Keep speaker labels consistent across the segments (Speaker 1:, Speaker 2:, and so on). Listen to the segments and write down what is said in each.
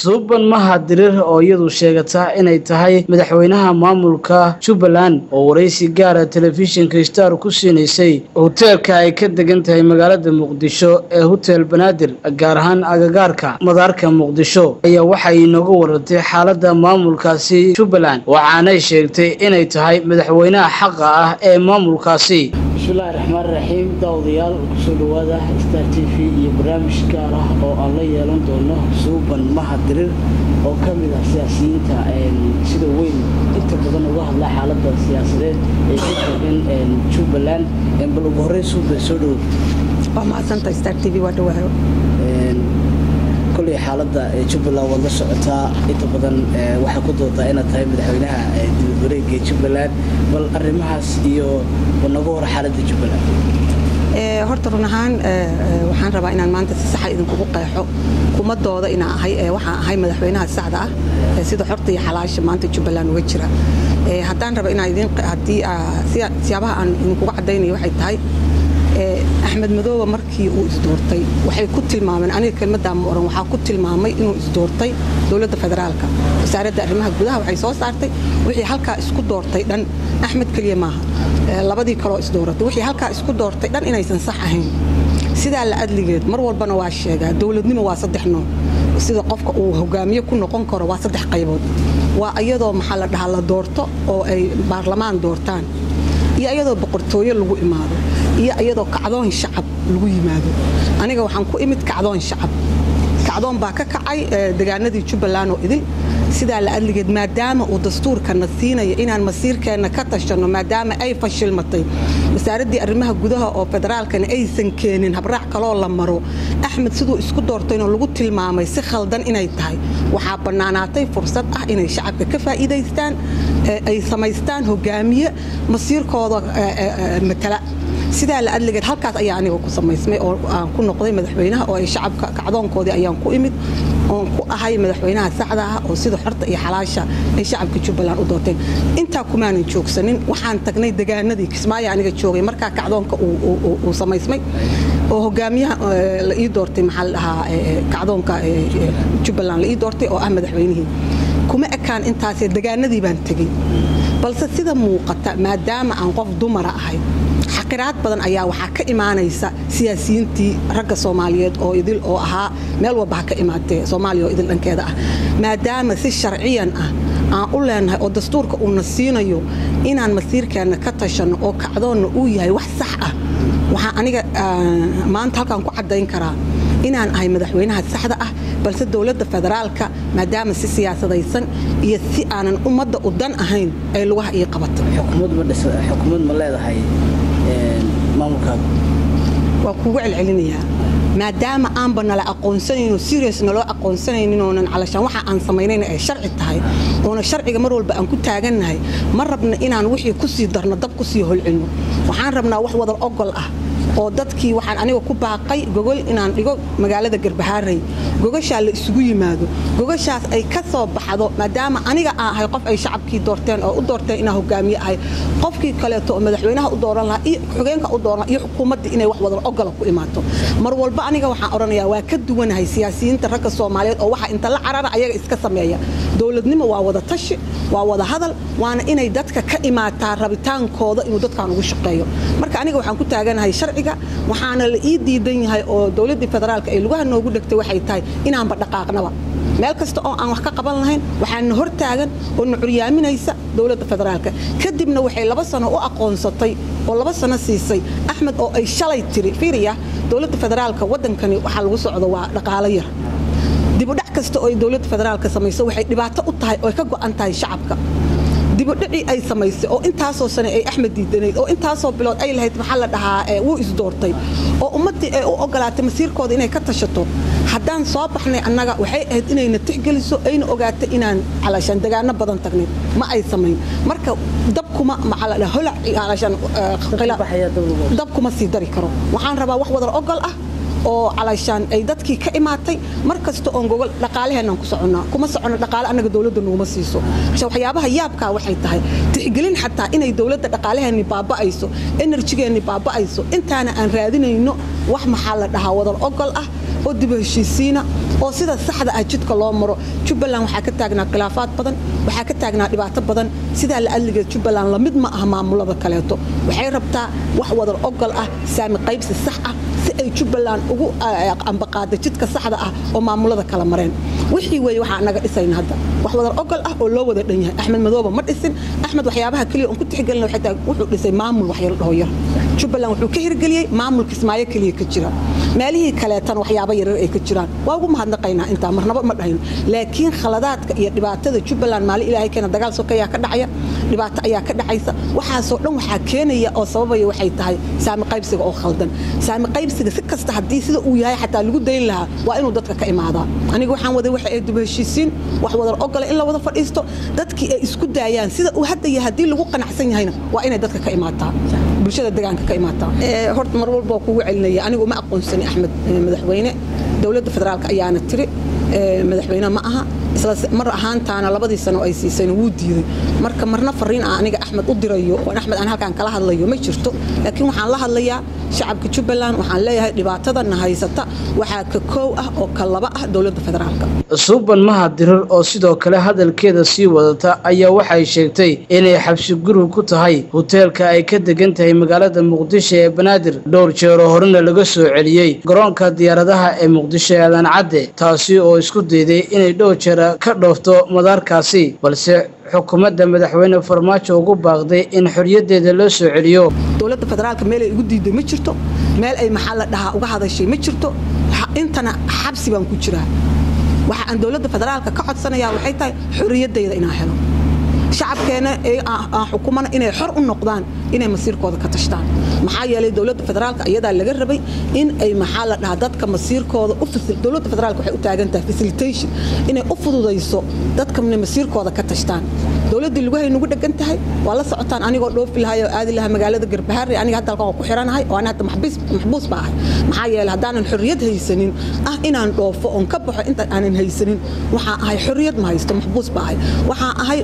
Speaker 1: suuban mahadirir oo iyadu sheegata inay tahay madaxweynaha maamulka jubbaland oo waraysi gaara telefishinka star ku siinaysay hoteelka ay ka degan tahay magaalada muqdisho ee hotel banaadir gaar ahaan agagaarka madaarka muqdisho. Ayaa waxay inooga warantay xaalada maamulkaasi jubbaland waxaanay sheegtay inay tahay madaxweynaha xaqa ah ee maamulkaasi bismillahi raxmaan raxiim daawadayaal ku soo dhawaada star t v iyo barnaamij gaar ah oo aan la yeelan doono suuban mahadirir oo ka mid ah siyaasiyiinta sida weyn. Inta badan uga hadla xaalada siyaasadeed ee ka taagan jubbaland bal ugu horey suuban soo dhow.
Speaker 2: Waa mahadsantahay star t v? Waa dhawaayo
Speaker 1: koley xaalada jubbaland waad la socotaa. Inta badan waxaa ku doodaa inaad tahay madaxweynaha dibad wareega jubbaland. Bal arrimahaas iyo naga hor xaalada jubbaland.
Speaker 2: Horta run ahaan waxaan rabaa inaan maanta si saxa idinkugu qeexo. Kumadooda inaan ahay waxaan ahay madaxweynaha saxda ah sida xorta iyo xalaasha maanta jubbaland uga jira. Haddaan raba inaan idin haddii siyaabaha aan idinkugu caddaynayo waxay tahay axmed madoobe markii uu isdoortay waxay ku tilmaameen aniga kelmaddaa ma oran waxaa ku tilmaamay inuu isdoortay dowladda federaalka. Wasaaradda arrimaha gudaha waxay soo saartay wixii halkaa isku doortay dhan axmed keliya maaha. Labadii kaloo isdooratay wixii halkaa isku doortay dhan inaysan sax ahayn. Sidaa la adligeed mar walbana waa sheegaa dowladnimo waa saddex nooc. Sida qofka uu hogaamiye ku noqon karo waa saddex qaybood. Waa iyadoo maxaa la dhahaa la doorto oo ay baarlamaan doortaan. Iyo iyadoo boqortooyo lagu imaado. Iyo iyadoo kacdoon shacab lagu yimaado. Aniga waxaan ku imid kacdoon shacab. Kacdoon baa ka kacay degaanadii jubbaland oo idil. Sidaa la adligeed maadaama uu dastuurkana siinaya inaan masiirkeenna ka tashanno maadaama ay fashilmatay wasaaraddii arrimaha gudaha oo federaalkana aysan keenin habraac kaloo la maro. Axmed siduu isku doortayno lagu tilmaamay si khaldan inay tahay. Waxaa bannaanaatay fursad ah inay shacabka ka faa'iidaystaan ay samaystaan hogaamiye masiirkooda matala sidaa la adligeed? Halkaas ayaa aniga ku samaysmay oo aan ku noqday madaxweynaha oo ay shacabka kacdoonkoodii ayaan ku imid oon ku ahay madaxweynaha saxda ah oo sida xorta iyo xalaasha ay shacabka jubbaland u doorteen. Intaa kumaanan joogsanin waxaan tagnay degaanadii kismaayo aniga joogay markaa kacdoonka uu samaysmay oo hogaamiyaha la ii doortay maxaa la dhahaa kacdoonka jubbaland la ii doortay oo ah madaxweynihii. Kuma ekaan intaasee degaanadii baan tegey balse sida muuqata maadaama aan qof dumara ahay xaqiraad badan ayaa waxaa ka imaanaysa siyaasiyiintii ragga soomaaliyeed oo idil oo ahaa meel walba ha ka imaatee soomaaliya oo idil dhankeeda ah. Maadaama si sharciyan ah aan u leenahay oo dastuurka uuna siinayo inaan masiirkeenna ka tashanno oo kacdoonna uu yahay wax sax ah waxaa aniga maanta halkaan ku caddayn karaa inaan ahay madaxweynaha saxda ah balse dowladda federaalka maadaama si siyaasadaysan iyo si aanan ummadda u dan ahayn ay lugaha ii qabatay
Speaker 1: xukuumad ma leedahay
Speaker 2: waa kuugu celcelinayaa maadaama aanba nala aqoonsanayno serious naloo aqoonsanaynin oonan calashaan waxa aan samaynayna ay sharci tahay oona sharciga mar walba aan ku taagannahay ma rabna inaan wixii ku sii darno dab ku sii holcinno waxaan rabnaa wax wadal ogol ah oo dadkii waxaan aniga ku baaqay gogol inaan dhigo magaalada garbahaarey. Gogashaa la isugu yimaado. Gogashaas ay ka soo baxdo maadaama aniga ahay qof ay shacabkii doorteen oo u doorteen inaan hogaamiye ahay. Qofkii kaleeto oo madaxweynaha u dooran lahaa iyo xogeenka u dooran iyo xukuumaddii inay wax wadal ogola ku imaato. Mar walba aniga waxaan odhanayaa waa ka duwanahay siyaasiyiinta ragga soomaaliyeed oo waxa inta la carara ayaga iska sameeya. Dowladnimo waa wada tashi waa wada hadal waana inay dadka ka imaataa rabitaankooda inuu dadkan ugu shaqeeyo. Marka aniga waxaan ku taaganahay sharciga waxaana la ii diidan yahay oo dowladdii federaalka ay lugaha noogu dhegtay waxay tahay inaanba dhaqaaqnaba. Meel kasta oo aan wax ka qaban lahayn waxaana hor taagan oo na curyaaminaysa dowladda federaalka. Kadibna waxay laba sano u aqoonsatay oo laba sano siisay axmed oo ay shalay tiri. Fiiriya dowladda federaalka waddankani waxaa lagu socdo waa dhaqaalo yar. Dibudhac kasta oo ay dowladda federaalka samayso waxay dhibaato u tahay oo ka go'an tahay shacabka dibudhicii ay samaysay oo intaasoo sane ay axmed diidanayd oo intaasoo bilood ay lahayd maxaa la dhahaa wuu isdoortay oo ummaddii ay u ogolaatay masiirkooda inay ka tashato. Haddaan soo baxnay annaga waxay ahayd inayna tixgeliso ayna ogaatay inaan calashaan degaano badan tagnay. Ma ay samayn. Marka dabkuma maxaa la dhahaa holac calashaan dab kuma sii dari karo. Waxaan rabaa wax wadar ogol ah oo calayshaan ay dadkii ka imaatay mar kasta oon gogol dhaqaalaheenaan ku soconnaa kuma soconno dhaqaale annaga dowladda nuguma siiso. Ase waxyaabaha yaabkaa waxay tahay tixgelin xataa inay dowladda dhaqaalaheenni baaba'ayso enerjigeenni baaba'ayso intaana aan raadinayno wax maxaa la dhahaa wadar ogol ah oo dib heshiisiina oo sida saxda ah jidka loo maro. Jubbaland waxaa ka taagnaa khilaafaad badan waxaa ka taagnaa dhibaato badan. Sidaa la adligeed jubbaland la mid ma aha maamulada kaleeto. Waxay rabtaa wax wadar ogol ah saami qaybsi sax ah si ay jubbaland ugu ambaqaada jidka saxda ah oo maamulada kala mareen. Wixii weeye waxaa naga dhisayna hadda. Wax wadar ogol ah oo loo wada dhan yahay. Axmed madooba ma dhisin. Axmed waxyaabaha keliya on ku tixgelina waxay tahay wuxuu dhisay maamul waxyar dhaho yar jubbaland wuxuu ka hirgeliyey maamul kismaayo keliya ka jira. Meelihii kaleetan waxyaaba yaryar ay ka jiraan. Waa ugu mahadnaqaynaa intaa marnaba ma dhahayno laakiin khaladaadka iyo dhibaatada jubbaland maalin ilaahay keena dagaal sokeyaa ka dhacaya. Dhibaato ayaa ka dhacaysa. Waxaasoo dhan waxaa keenaya oo sababaya waxay tahay saami qaybsiga oo khaldan. Saami qaybsiga si kasta haddii sida uu yahay xataa lagu dayn lahaa waa inuu dadka ka imaadaa. Aniga waxaan waday waxa ay dib heshiisiin wax wadar ogola in la wada fadhiisto. Dadkii ay isku daayaan sida uu hadda yahay haddii lagu qanacsan yahayna waa inay dadka ka imaataa bulshada deegaanka ka imaataa horta mar walba waa kugu celinaya anigu ma aqoonsani axmed madaxweyne. Dowladda federaalka ayaana tiri madaxweyne ma aha mar ahaantaana labadii sano ay siisayna wuu diiday. Marka marna fariin aan aniga axmed u dirayo oo axmed aan halkaan kala hadlayo ma jirto. Laakiin waxaan la hadlayaa shacabka jubbaland waxaan leeyahay dhibaatada na haysata waxaa ka koow ah oo ka laba ah dowladda federaalka.
Speaker 1: Suuban mahadirir oo sidoo kale hadalkeeda sii wadata ayaa waxay sheegtay inay xabsi guri ku tahay hoteelka ay ka degan tahay magaalada muqdisho ee banaadir. Dhowr jeeroo horena laga soo celiyey garoonka diyaaradaha ee muqdisho ee aadan cadde taasi oo isku dayday inay dhowr jeer ka dhoofto madaarkaasi balse xukuumadda madaxweyne farmaajo ugu baaqday in xoriyaddeeda loo soo celiyo.
Speaker 2: Dowladda federaalka meel ay ugu diiday ma jirto meel ay maxaa la dhahaa uga hadashay ma jirto intana xabsi baan ku jiraa. Waxa aan dowladda federaalka ka codsanayaa waxay tahay xorriyaddayda inaan helo shacabkeena aan xukumana inay xor u noqdaan inay masiirkooda ka tashtaan. Maxaa yeelay dowladda federaalka iyadaa laga rabay in ay maxaa la dhahaa dadka masiirkooda dowladda federaalka waxay u taagan tahay facilitation inay u fududayso dadka masiirkooda ka tashtaan dowladdii lagu hay nugu dhegan tahay. Waa la socotaan anigoo dhoofi lahay oo aadi lahaa magaalada garbaharre aniga hadda halkan ku xiranahay oo ani hadda maxbuus baa ahay. Maxaa yeelay haddaanan xorriyad haysanin ah inaan dhoofo oon ka baxo inta aanan haysanin waxaan ahay xorriyad ma haysto maxbuus baa ahay. Waxaan ahay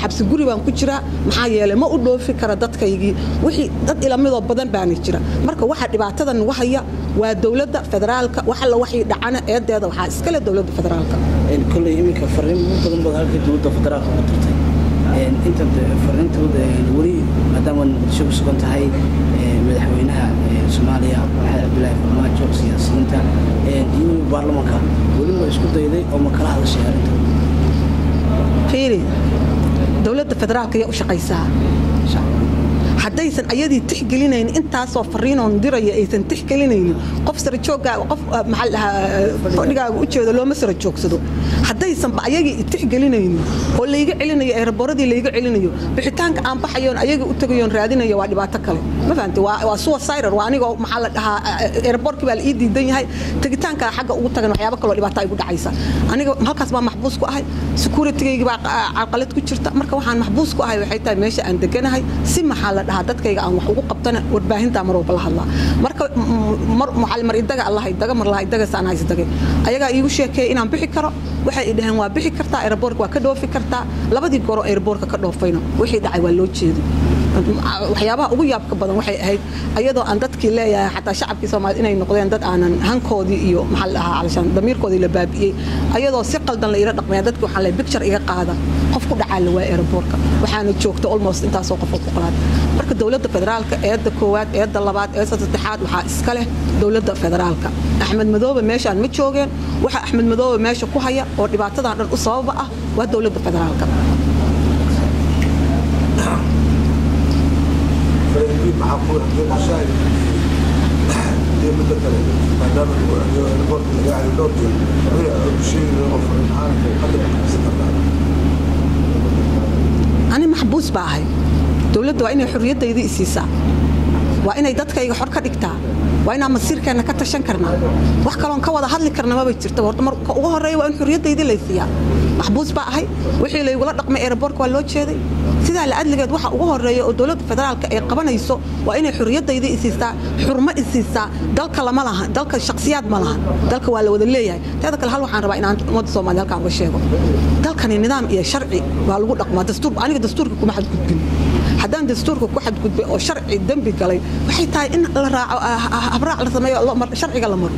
Speaker 2: xabsi guri baan ku jiraa. Maxaa yeelay ma u dhoofi kara dadkaygii. Wixii dad ilamidoo badan baana jira. Marka waxa dhibaatada nagu haya waa dowladda federaalka. Wax waxii dhacana eedeeda waxaa iskale dowladda federaalka.
Speaker 1: Kolley iminka fariin badan baad halka dowladda federaalka ku dirtay inta fariintooda weli maadaama muqdisho ku sugan tahay madaxweynaha soomaaliya maxamed cabdilaahi farmaajo siyaasiyiinta iyo baarlamaanka weli ma isku dayday oo ma kala hadashay arrinta
Speaker 2: fiiri dowladda federaalka ayaa u shaqaysaa. Haddaysan ayadii tixgelinaynin intaasoo fariinoon diraya aysan tixgelinaynin qof sarajooggaaga qof maxaa dhahaa fadhigaaga u jeedo looma sara joogsado haddaysanba ayagii tixgelinaynin oo layga celinayo eeraboradii layga celinayo. Bixitaanka aan baxayoon ayaga u tegayoon raadinayo waa dhibaato kale. Ma fahamte waa suicide waa anigoo maxaa la dhahaa eeraboorkii baa la ii diidan yahay. Tegitaanka xagga ugu tagan waxyaabo kaloo dhibaato igu dhacaysa. Aniga halkaas baa maxbuus ku ahay. Securitygaygii baa carqalad ku jirta. Marka waxaan maxbuus ku ahay waxay tahay meesha aan deganahay. Si maxaa la dhahaa dadkayga aan wax ugu qabtana warbaahintaa mar walba la hadlaa. Marka mar idaga allah idaga mar laha idaga saan haysdagay ayagaa iigu sheekeeyay inaan bixi karo? Waxay dhaheen waa bixi kartaa aeroboorka waa ka dhoofi kartaa. Labadii gooroo aeroboorka ka dhoofayna wixii dhacay waa loo jeeday waxyaabaha ugu yaabka badan waxay ahayd ayadoo aan dadkii leeyahay xataa shacabkii soomaaliyed inay noqdeen dad aanan hankoodii iyo maxaa la dhahaa calashaan damiirkoodii la baabi'iyey ayadoo si qaldan la ila dhaqmaya dadkii waxaan leeyahay picture iga qaada qof ku dhacaa la waaya aeroboorka waxaana joogta almost intaasoo qof oo ku qalaad marka dowladda federaalka eedda koowaad eedda labaad eedda saddexaad waxaa iska leh dowladda federaalka. Axmed madoobe meeshaan ma joogeen waxa axmed madoobe meesha ku haya oo dhibaatadan dhan u sababa ah waa dowladda federaalka ani maxbuus baa ahay dowladda waa inay xorriyadayda i siisaa waa inay dadkayga xor ka dhigtaa waa inaan masiirkeenna ka tashan karnaa wax kaloon ka wada hadli karna maba jirta horta marka ugu horreeya waa in xorriyaddaydii laysiiyaa maxbuus baa ahay wixii laygula dhaqmay aeroboortka waa loo jeeday sidaa la adligeed waxa ugu horreeya oo dowladda federaalka ay qabanayso waa inay xurriyadayda isiisaa xurmo isiisaa dalka lama laha dalka shakhsiyaad ma laha dalka waa la wada leeyahay. Teeda kale hal waxaan rabaa inaan ummadda soomaaliya halkaan uga sheego. Dalkani nidaam iyo sharci waa lagu dhaqmaa dastuur aniga dastuurka kuma xadgudbin. Haddaan dastuurka ku xadgudbay oo sharci dembi galay waxay tahay in la raaco habraac la sameeyo sharciga la maro.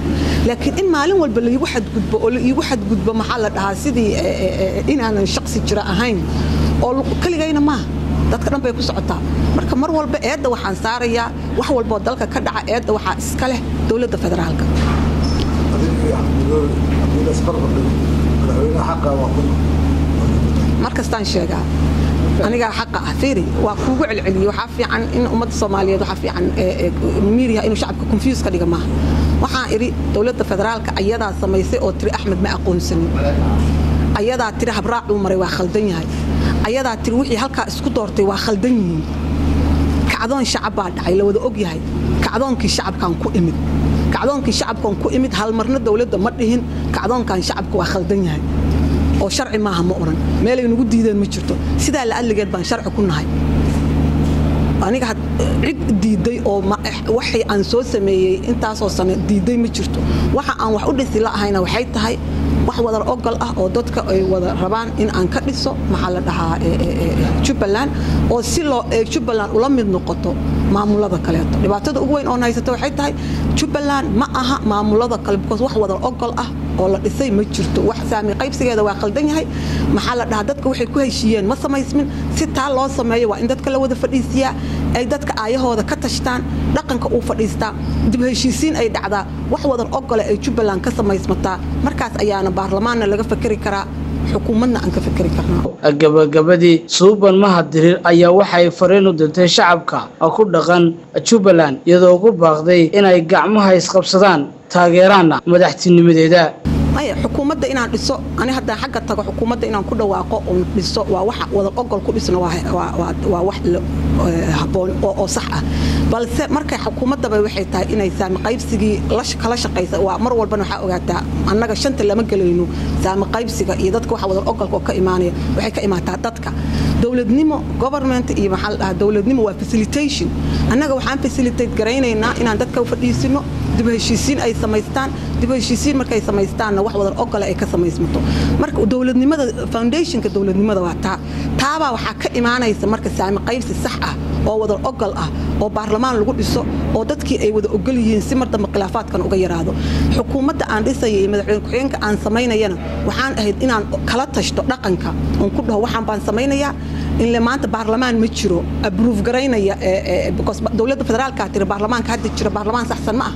Speaker 2: Laakiin in maalin walba laigu xadgudbo oo laigu xadgudbo maxaa la dhahaa sidii inaanan shaqsi jira ahayn oo keligayna maaha dadka dhan bay ku socotaa marka mar walba eedda waxaan saarayaa wax walboo dalka ka dhaca eedda waxaa iska leh dowladda federaalka. Mar sheegaa anigaa xaqa ah fiiri waa kuugu celceliyey waxaa fiican in ummadda soomaaliyeed waxaa fiican miiriha inuu shacabka confuse ka dhiga maaha waxaan idhi dowladda federaalka ayadaa samaysay oo tiri axmed ma aqoonsanin ayadaa tiri habraacuu maray waa khaldan yahay ayadaa tiri wixii halkaa isku doortay waa khaldan yihiin. Kacdoon shacab baa dhacay la wada og yahay kacdoonkii shacabkaan ku imid. Kacdoonkii shacabkaan ku imid halmarna dowladda ma dhihin kacdoonkan shacabka waa khaldan yahay. Oo sharci maaha ma oran. Meelay nagu diideen ma jirto. Sidaa la adligeed baan sharci ku nahay. Aniga cid diiday oo waxay aan soo sameeyey intaasoo sano diiday ma jirto. Waxa aan wax u dhisi la ahayna waxay tahay wax wadar ogol ah oo dadka ay wada rabaan in aan ka dhiso maxaa la dhahaa jubbaland. Oo si loo jubbaland ula mid noqoto maamulada kaleeto dhibaatada ugu weyn oon haysata waxay tahay jubbaland. Ma aha maamulada kale because wax wadar ogol ah oo la dhisay ma jirto. Wax saami qaybsigeeda waa khaldan yahay. Maxaa la dhahaa? Dadka waxay ku heshiiyeen ma samaysmin. Si taa loo sameeyo waa in dadka la wada fadhiisiyaa. Ay dadka aayahooda ka tashtaan. Dhaqanka uu fadhiistaa. Dib heshiisiin ay dhacdaa. Wax wadar ogole ay jubbaland ka samaysmataa. Markaas ayaana baarlamaanna laga fakeri karaa xukuumadna aan ka fakeri karnaa.
Speaker 1: Gabagabadii suuban mahadirir ayaa waxay fariin u dirtay shacabka ku dhaqan jubbaland iyadoo ugu baaqday inay gacmaha isqabsadaan taageeraanna madaxtinimadeeda
Speaker 2: maya xukuumadda inaan dhiso ani haddaan xagga tago xukuumadda inaan ku dhawaaqo oon dhiso waa waxa wadar ogol ku dhisna waa wax habboon oo sax ah. Balse markay xukuumaddaba waxay tahay inay saami qaybsigii kala shaqaysa waa mar walbana waxaa ogaataa annaga shanta lama gelayno saami qaybsiga iyo dadka waxa wadar ogolka oo ka imaanaya waxay ka imaataa dadka. Dowladnimo government iyo maxaa la dhahaa dowladnimo waa facilitation. Annaga waxaan facilitate garaynaynaa inaan dadka fadhiisino dib heshiisiin ay samaystaan dib heshiisiin markay samaystaanna wax wadar ogole ay ka samaysmato. Marka dowladnimada foundationka dowladnimada waa taa. Taabaa waxaa ka imaanaysa marka saami qaybsi sax ah oo wadar ogol ah oo baarlamaan lagu dhiso oo dadkii ay wada ogol yihiin si mar khilaafaadkan uga yaraado. Xukuumadda aan dhisaya iyo madaxweyne ku-xigeenka aan samaynayana waxaan ahayd inaan kala tashto dhaqanka. Oon ku dhaho waxaan baan samaynayaa inle maanta baarlamaan ma jiro abruuf garaynaya because dowladda federaalkaa tiri baarlamaanka hadda jira baarlamaan saxsan ma ah.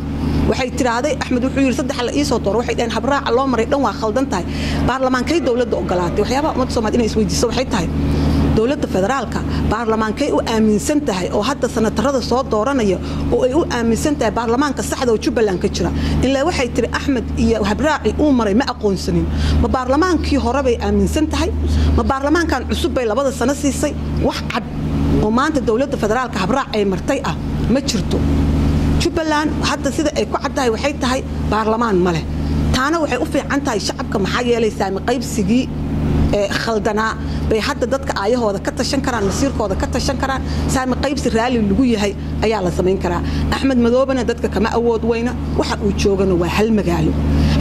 Speaker 2: Waxay tiraahday axmed wuxuu yidhi saddex la iisoo dooro waxay dhaheen habraaca loo maray dhan waa khaldan tahay. Baarlamaankay dowladda ogolaatay waxyaabaha ummadda soomaaliyed inay isweydiiso waxay tahay dowladda federaalka baarlamaankay u aaminsan tahay oo hadda sanatarada soo dooranaya oo ay u aaminsan tahay baarlamaanka saxda oo jubbaland ka jira. Ilaa waxay tiri axmed iyo habraaci uu maray ma aqoonsanin. Ma baarlamaankii hore bay aaminsan tahay? Ma baarlamaankan cusub bay labada sano siisay? Wax cad oo maanta dowladda federaalka habraac ay martay ah. Ma jirto. Jubbaland hadda sida ay ku caddahay waxay tahay baarlamaan ma leh. Taana waxay u fiican tahay shacabka maxaa yeelay saami khaldanaa bay hadda dadka aayahooda ka tashan karaan masiirkooda ka tashan karaan saami qaybsi raalli lagu yahay ayaa la samayn karaa. Axmed madoobena dadka kama awood weyna waxa uu joogana waa hal magaalo.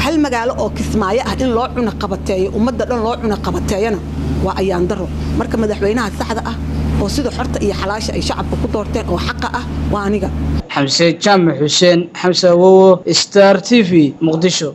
Speaker 2: Hal magaalo oo kismaayo ah in loo cuna qabateeyo ummadda dhan loo cuna qabateeyana waa ayaan daro. Marka madaxweynaha saxda ah oo sida xorta iyo xalaasha ay shacabka ku doorteen oo xaqa ah waa aniga.
Speaker 1: Xamse jaamac xuseen xamse awowo star t v muqdisho